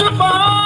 怎么？